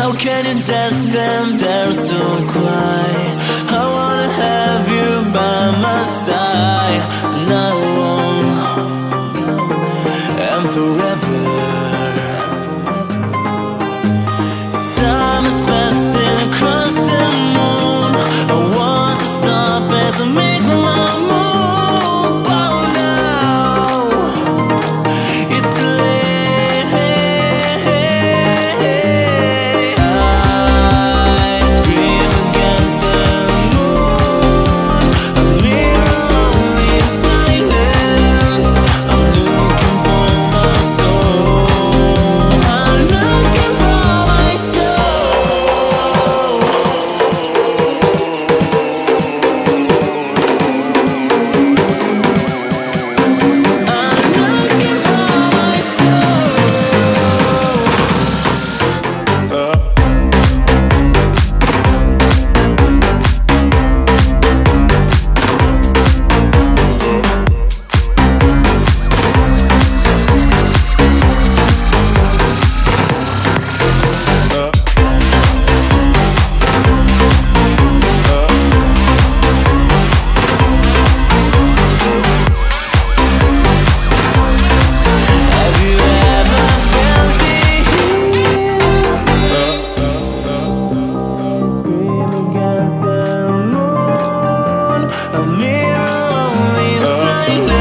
How can you just stand there so quiet? I wanna have you by my side. Now A million times